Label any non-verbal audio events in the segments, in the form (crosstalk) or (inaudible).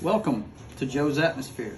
Welcome to Joe's Atmosphere.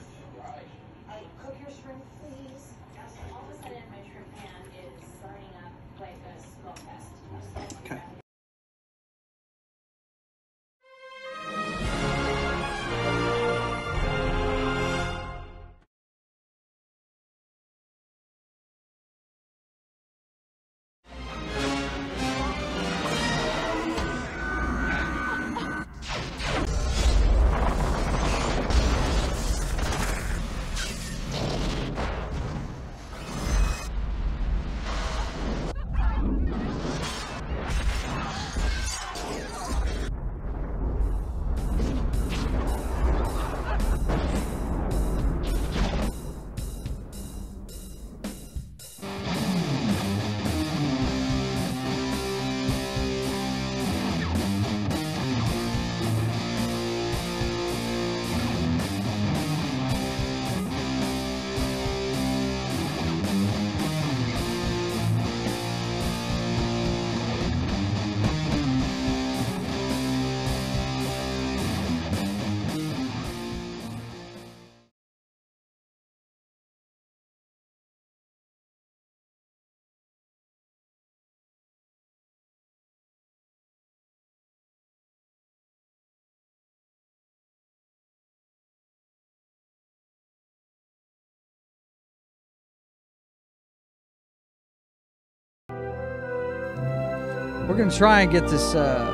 We're going to try and get this uh,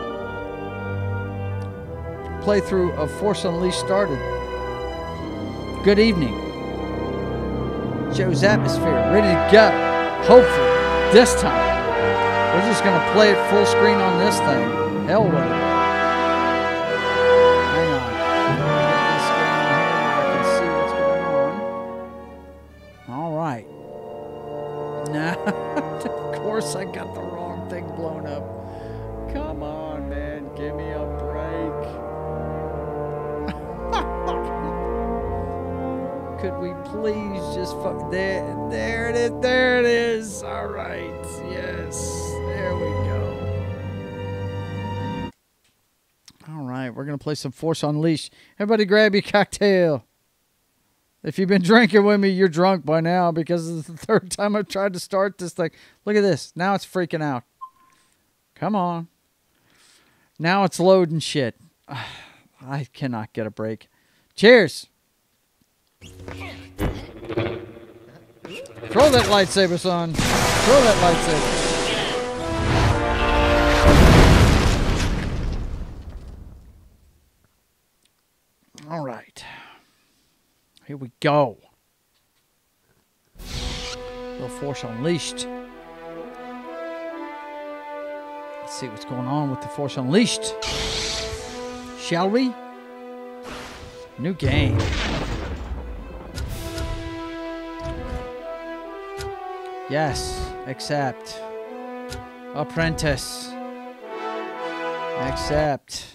playthrough of Force Unleashed started. Good evening. Joe's Atmosphere, ready to go. Hopefully, this time. We're just going to play it full screen on this thing. Hell with it. Play some Force Unleashed. Everybody, grab your cocktail. If you've been drinking with me, you're drunk by now because it's the third (laughs) time I've tried to start this thing. Look at this. Now it's freaking out. Come on. Now it's loading shit. (sighs) I cannot get a break. Cheers. Throw that lightsaber, son. Throw that lightsaber. All right. Here we go. The Force Unleashed. Let's see what's going on with the Force Unleashed. Shall we? New game. Yes, accept. Apprentice. Accept.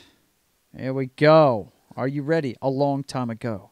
Here we go. Are you ready? A long time ago.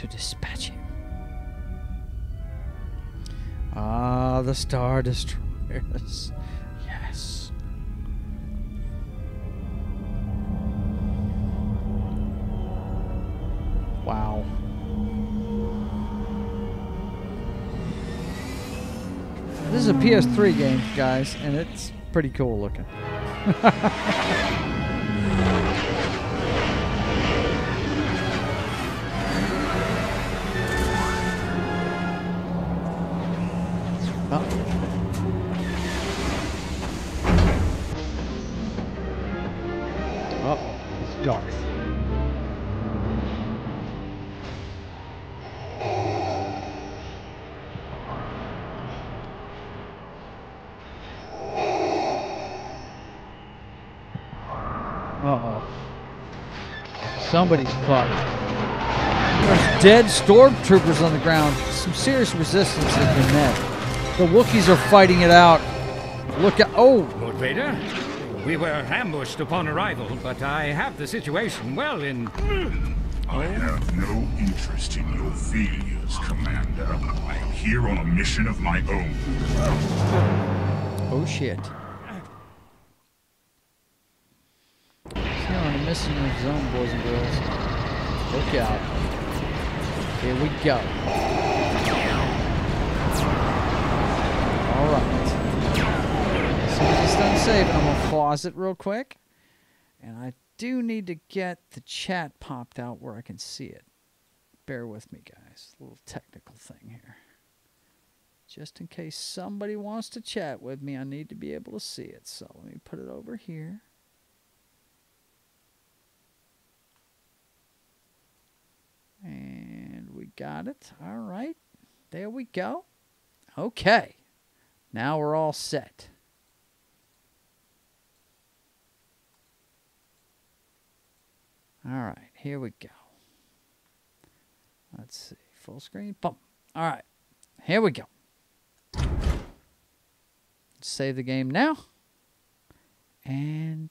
To dispatch him. Ah, the Star Destroyers. Yes. Wow. This is a PS3 game, guys, and it's pretty cool looking. (laughs) Somebody's fucked. There's dead stormtroopers on the ground. Some serious resistance has been met. The Wookiees are fighting it out. Look at oh, Lord Vader, we were ambushed upon arrival, but I have the situation well in. I have no interest in your failures, Commander. I am here on a mission of my own. oh shit. Missing zone, boys and girls. Look out. Here we go. All right. As soon as it's done saving, I'm gonna pause it real quick, and I do need to get the chat popped out where I can see it. Bear with me, guys. A little technical thing here. Just in case somebody wants to chat with me, I need to be able to see it. So let me put it over here. And we got it. All right. There we go. Okay. Now we're all set. All right, here we go. Let's see. Full screen. Boom. All right. Here we go. Save the game now. And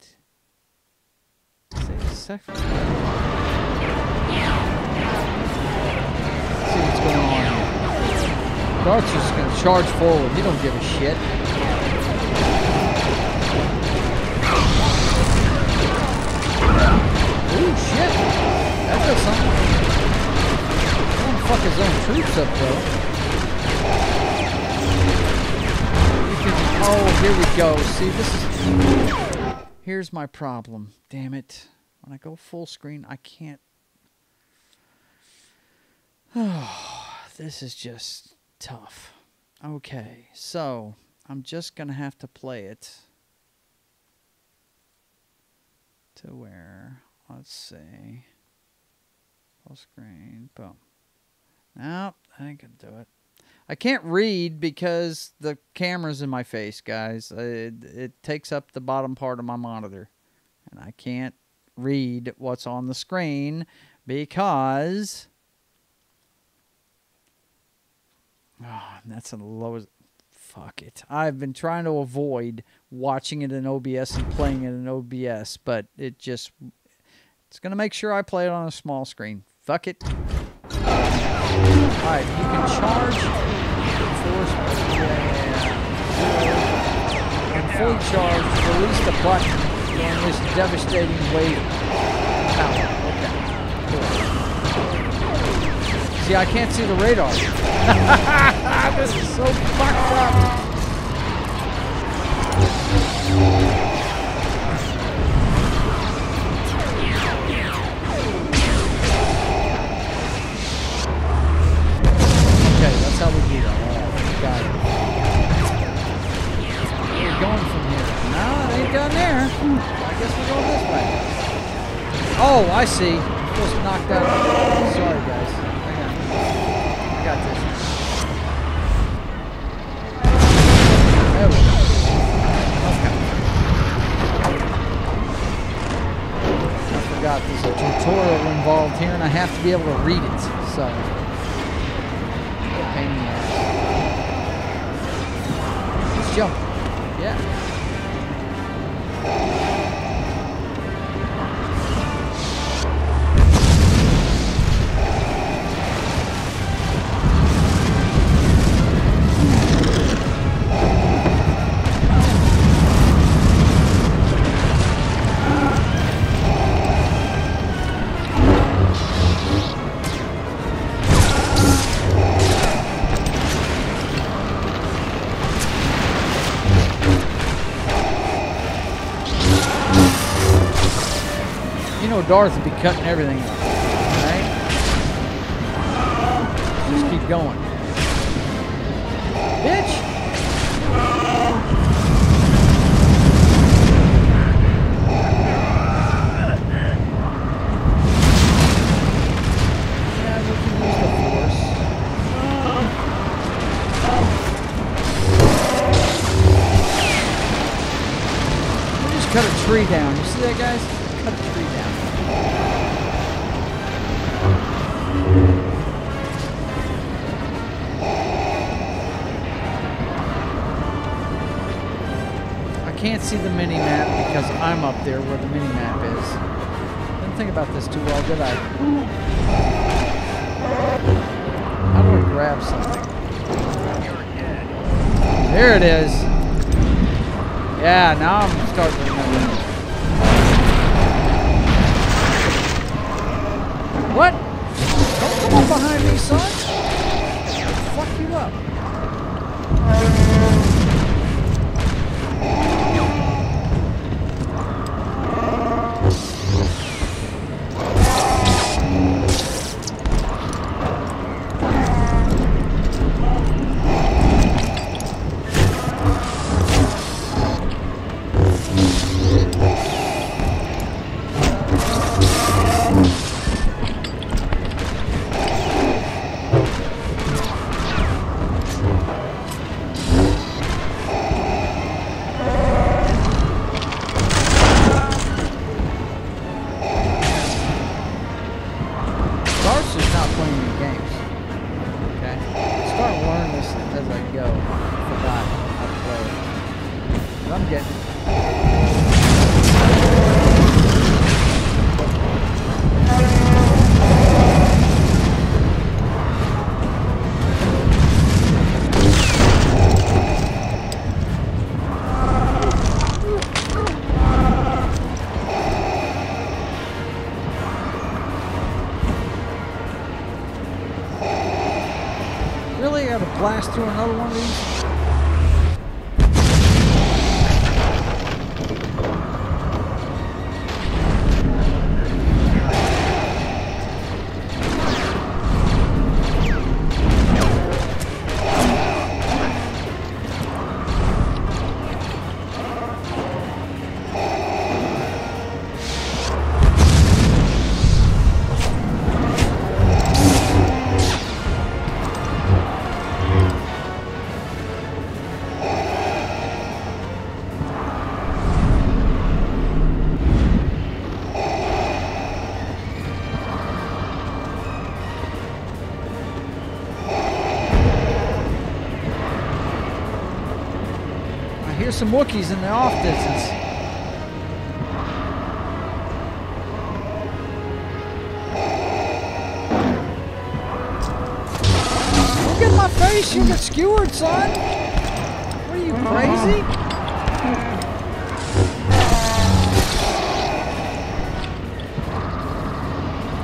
save the second. See what's going on. Darth's just gonna charge forward. He don't give a shit. Ooh, shit. That does something. Don't fuck his own troops up, though. Can- oh, here we go. See, this is... Here's my problem. Damn it. When I go full screen, I can't... Oh, (sighs) this is just tough. Okay, so I'm just going to have to play it to where, let's see, full screen, boom. Nope, I to do it. I can't read because the camera's in my face, guys. It, it takes up the bottom part of my monitor. And I can't read what's on the screen because... Oh, that's the lowest. Fuck it. I've been trying to avoid watching it in OBS and playing it in OBS, but it just. It's going to make sure I play it on a small screen. Fuck it. Alright, you can charge. Force. And fully charged, release the button on this devastating wave power. See, I can't see the radar. (laughs) this is so fucked up. Okay, that's how we oh, it. Where are going from here? No, it ain't down there. Hmm, I guess we're going this way. Oh, I see. Be able to read it. Darth would be cutting everything up. Right? Just keep going. Bitch! Cut a tree down. You see that, guys? Can't see the mini map because I'm up there where the mini map is. Didn't think about this too well, did I? How do I grab something? There it is. Yeah, now I'm starting to remember. What? Don't come up behind me, son. I'll fuck you up. Okay? Start learning this as I go. I forgot how to play I'm getting. Some Wookiees in the off distance. Get in my face, you get skewered, son. What are you, crazy?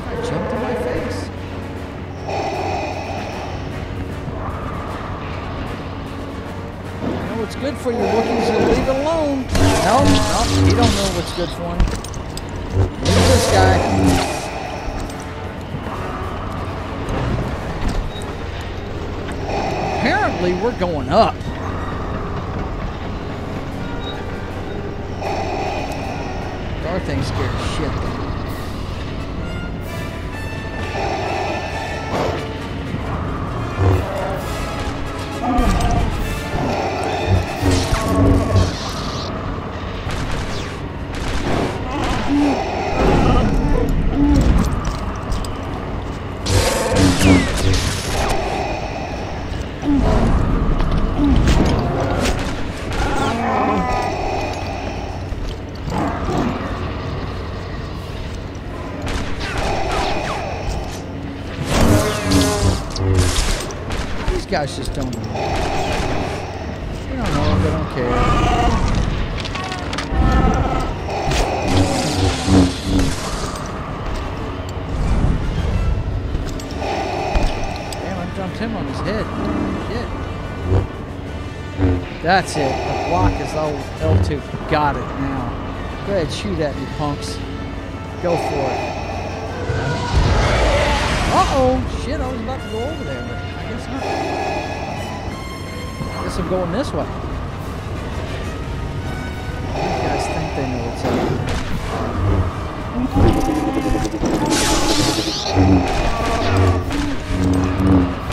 I jumped in my face. know what's good for you, good for him. Look at this guy. Apparently, we're going up. Darth ain't scared of shit. Guys just don't know. They don't know, they don't care. Damn, I jumped him on his head. Shit. That's it. The block is L- L2. Got it now. Go ahead, shoot at me, punks. Go for it. Uh-oh. Shit, I was about to go over there, I guess. I'm going this way. These guys think they know what's up.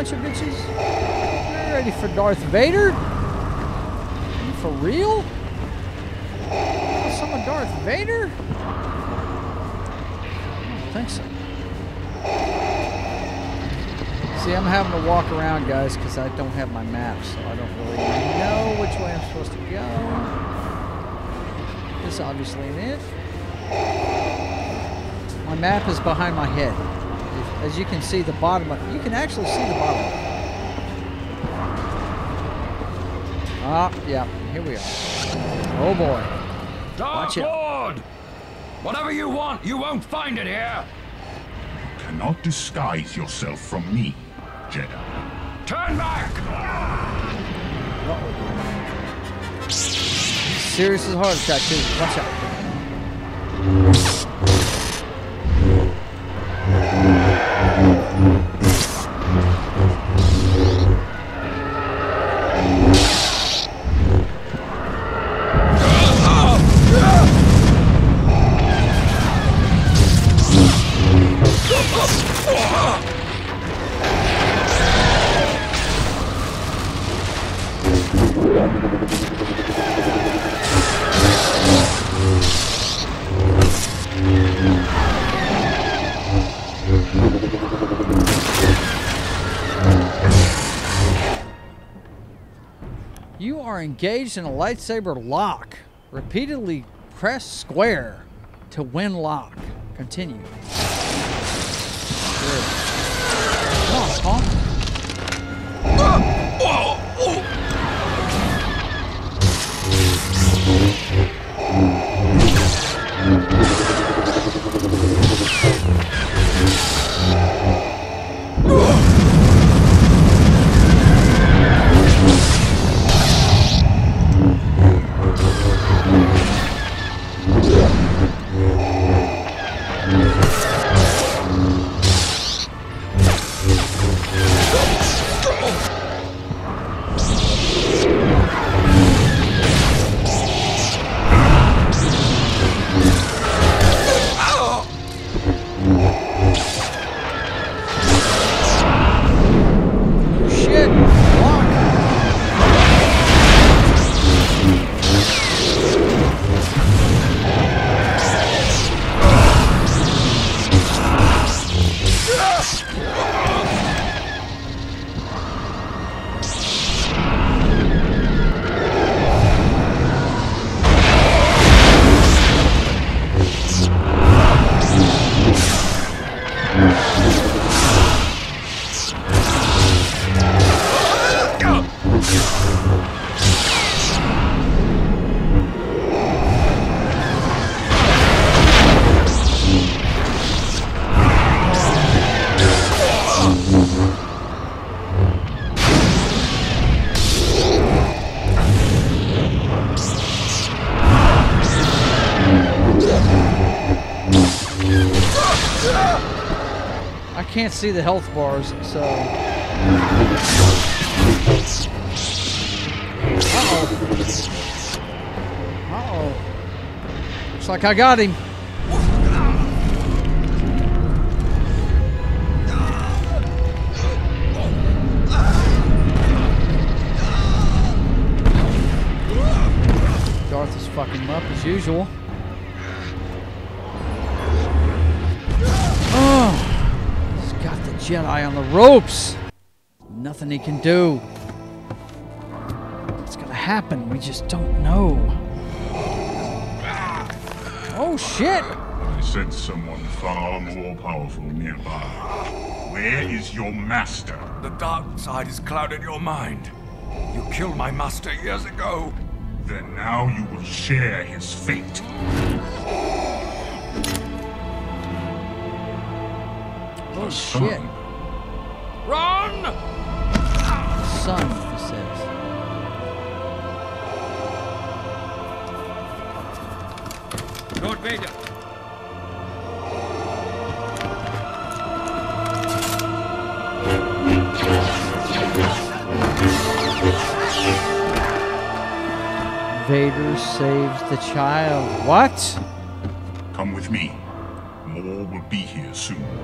Bunch of bitches. You ready for Darth Vader? You for real? Some of Darth Vader? I don't think so. See, I'm having to walk around, guys, because I don't have my map, so I don't really know which way I'm supposed to go. This obviously ain't it. My map is behind my head. If- As you can see, the bottom of you can actually see the bottom. of it. Ah, yeah, here we are. Oh boy. Dark Watch out. Lord! Whatever you want, you won't find it here! You cannot disguise yourself from me, Jedi. Turn back! Serious as a heart attack, too. Watch out. Are engaged in a lightsaber lock. Repeatedly press square to win lock. Continue. Can't see the health bars, so. Uh-oh. Uh-oh. Looks like I got him. Darth is fucking up as usual. Jedi on the ropes. Nothing he can do. What's gonna happen? We just don't know. Oh shit! I sense someone far more powerful nearby. Where is your master? The dark side has clouded your mind. You killed my master years ago. Then now you will share his fate. Oh The shit! Sun Run! Son, he says. Lord Vader. Vader saves the child. What? Come with me. More will be here soon.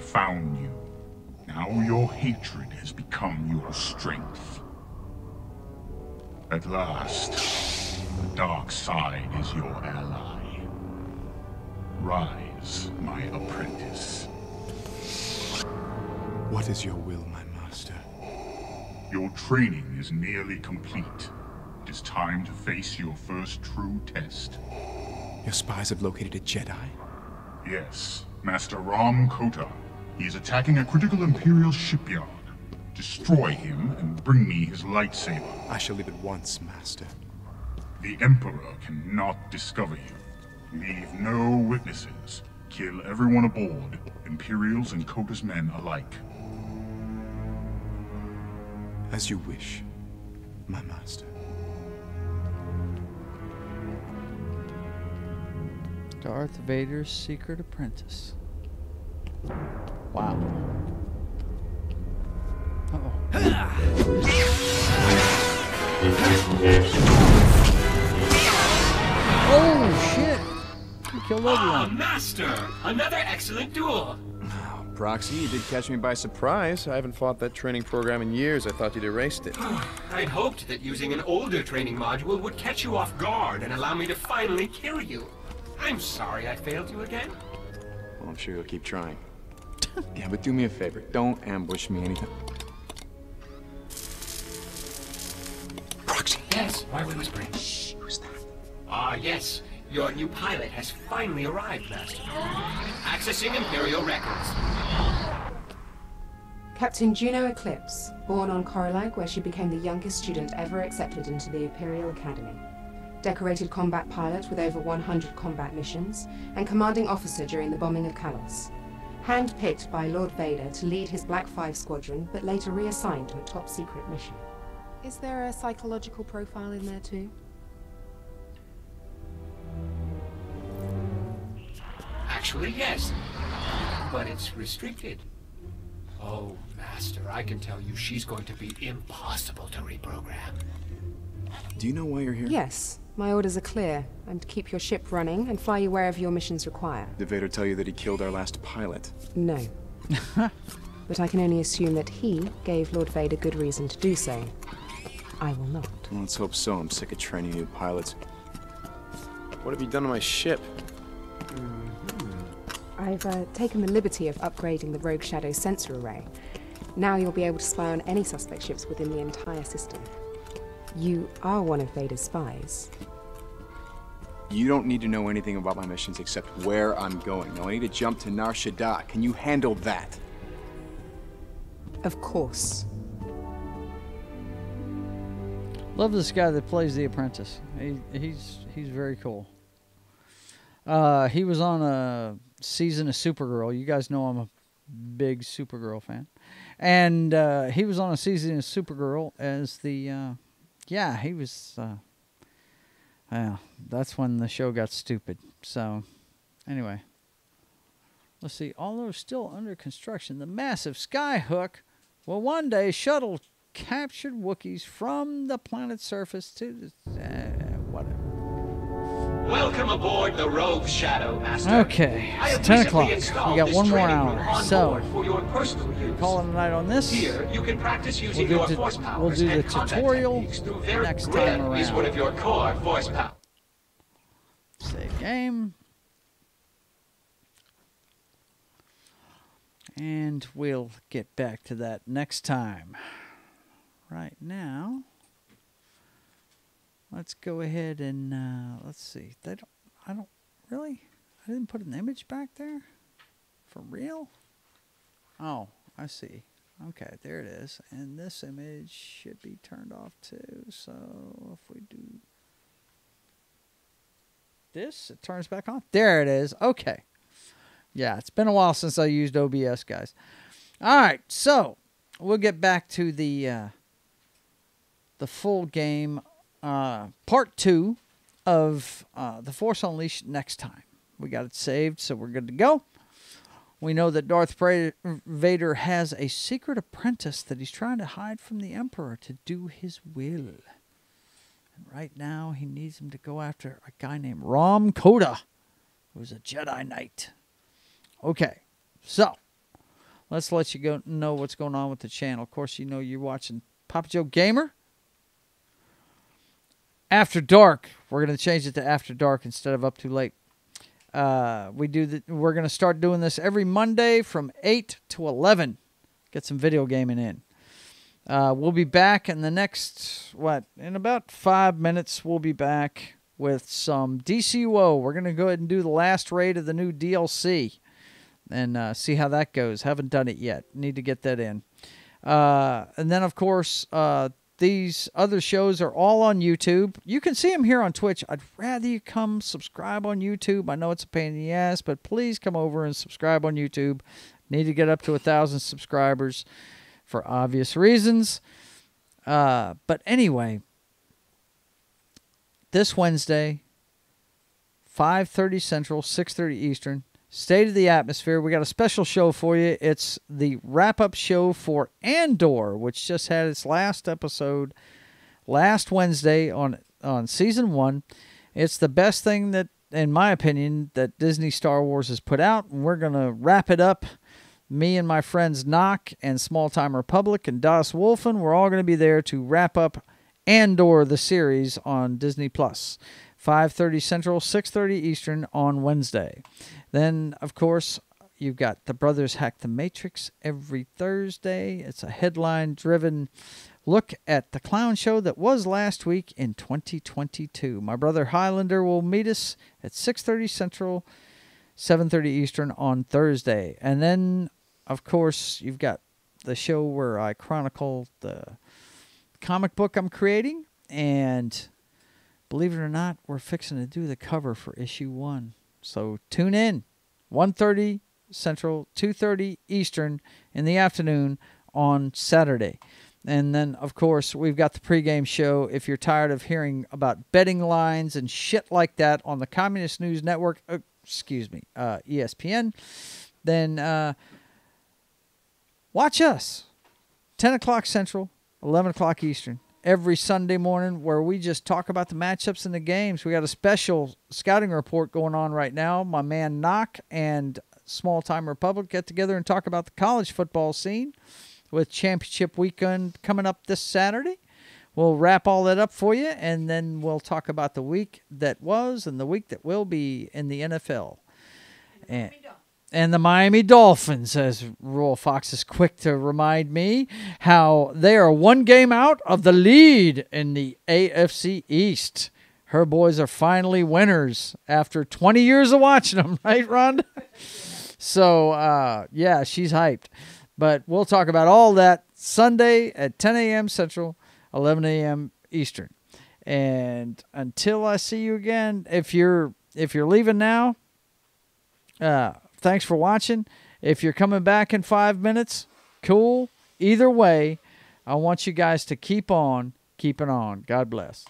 I found you. Now your hatred has become your strength. At last, the dark side is your ally. Rise, my apprentice. What is your will, my master? Your training is nearly complete. It is time to face your first true test. Your spies have located a Jedi? Yes, Master Rahm Kota. He is attacking a critical Imperial shipyard. Destroy him and bring me his lightsaber. I shall leave at once, master. The Emperor cannot discover you. Leave no witnesses. Kill everyone aboard, Imperials and Kota's men alike. As you wish, my master. Darth Vader's secret apprentice. Wow. Uh-oh. Oh shit! You killed Ah, Obi-Wan. Master! Another excellent duel! Proxy, you did catch me by surprise. I haven't fought that training program in years. I thought you'd erased it. (sighs) I'd hoped that using an older training module would catch you off guard and allow me to finally kill you. I'm sorry I failed you again. Well, I'm sure you'll keep trying. (laughs) yeah, but do me a favor. Don't ambush me anytime. Proxy. Yes, why are we whispering? Shh, who's that? Ah, yes. Your new pilot has finally arrived, Master. Accessing Imperial records. Captain Juno Eclipse, born on Corulag, where she became the youngest student ever accepted into the Imperial Academy. Decorated combat pilot with over 100 combat missions, and commanding officer during the bombing of Callos. Handpicked by Lord Vader to lead his Black Five squadron, but later reassigned to a top secret mission. Is there a psychological profile in there too? Actually, yes. But it's restricted. Oh, Master, I can tell you she's going to be impossible to reprogram. Do you know why you're here? Yes. My orders are clear. I'm to keep your ship running and fly you wherever your missions require. Did Vader tell you that he killed our last pilot? No. (laughs) but I can only assume that he gave Lord Vader good reason to do so. I will not. Well, let's hope so. I'm sick of training new pilots. What have you done to my ship? I've uh, taken the liberty of upgrading the Rogue Shadow sensor array. Now you'll be able to spy on any suspect ships within the entire system. You are one of Vader's spies. You don't need to know anything about my missions except where I'm going. Now I need to jump to Nar Shaddaa. Can you handle that? Of course. Love this guy that plays the apprentice. He, he's he's very cool. Uh, he was on a season of Supergirl. You guys know I'm a big Supergirl fan, and uh, he was on a season of Supergirl as the uh, yeah he was. Yeah, that's when the show got stupid. So, anyway, let's see. Although still under construction, the massive Skyhook will one day shuttle captured Wookiees from the planet's surface to the. Uh. Welcome aboard the Rogue Shadow, Master. Okay, it's 10 o'clock. We got one more hour. So, for your personal use. call it a night on this. Here, you can practice using do your force we'll do the tutorial techniques through very next time is around. one of your core force powers. Save game. And we'll get back to that next time. Right now, let's go ahead and uh, let's see. They don't. I don't really. I didn't put an image back there. For real? Oh, I see. Okay, there it is. And this image should be turned off too. So if we do this, it turns back on. There it is. Okay. Yeah, it's been a while since I used OBS, guys. All right, so we'll get back to the uh, the full game, uh, part two of uh, the Force Unleashed next time. We got it saved, so we're good to go. We know that Darth Vader has a secret apprentice that he's trying to hide from the Emperor to do his will. And right now, he needs him to go after a guy named Rahm Kota, who's a Jedi Knight. Okay, so let's let you go know what's going on with the channel. Of course, you know you're watching Papa Joe Gamer. After dark, we're gonna change it to after dark instead of up too late. Uh, we do the, we're gonna start doing this every Monday from eight to eleven. Get some video gaming in. Uh, we'll be back in the next what in about five minutes. We'll be back with some DCUO. We're gonna go ahead and do the last raid of the new DLC and uh, see how that goes. Haven't done it yet. Need to get that in. Uh, and then, of course, uh, these other shows are all on YouTube. You can see them here on Twitch. I'd rather you come subscribe on YouTube. I know it's a pain in the ass, but please come over and subscribe on YouTube. Need to get up to a thousand subscribers for obvious reasons. Uh, but anyway, this Wednesday, 5:30 Central, 6:30 Eastern, State of the Atmosphere. We got a special show for you. It's the wrap-up show for Andor, which just had its last episode last Wednesday on on season 1. It's the best thing that in my opinion that Disney Star Wars has put out, and we're going to wrap it up. Me and my friends Knock and Small Time Republic and Das Wolfen, we're all going to be there to wrap up Andor the series on Disney Plus. 5:30 Central, 6:30 Eastern on Wednesday. Then, of course, you've got The Brothers Hack the Matrix every Thursday. It's a headline-driven look at the clown show that was last week in 2022. My brother Highlander will meet us at 6:30 Central, 7:30 Eastern on Thursday. And then, of course, you've got the show where I chronicle the comic book I'm creating and believe it or not, we're fixing to do the cover for issue one. So tune in, 1.30 Central, 2:30 Eastern in the afternoon on Saturday. And then, of course, we've got the pregame show. If you're tired of hearing about betting lines and shit like that on the Communist News Network, uh, excuse me, uh, ESPN, then uh, watch us. 10 o'clock Central, 11 o'clock Eastern, every Sunday morning, where we just talk about the matchups and the games. We got a special scouting report going on right now. My man Knock and Small Time Republic get together and talk about the college football scene with championship weekend coming up this Saturday. We'll wrap all that up for you, and then we'll talk about the week that was and the week that will be in the NFL. And, and the Miami Dolphins, as Royal Fox is quick to remind me, how they are one game out of the lead in the AFC East. Her boys are finally winners after 20 years of watching them, (laughs) right, Rhonda? so, uh, yeah, she's hyped. But we'll talk about all that Sunday at 10 a.m. Central, 11 a.m. Eastern. And until I see you again, if you're if you're leaving now, uh, thanks for watching. If you're coming back in five minutes, cool. Either way, I want you guys to keep on keeping on. God bless.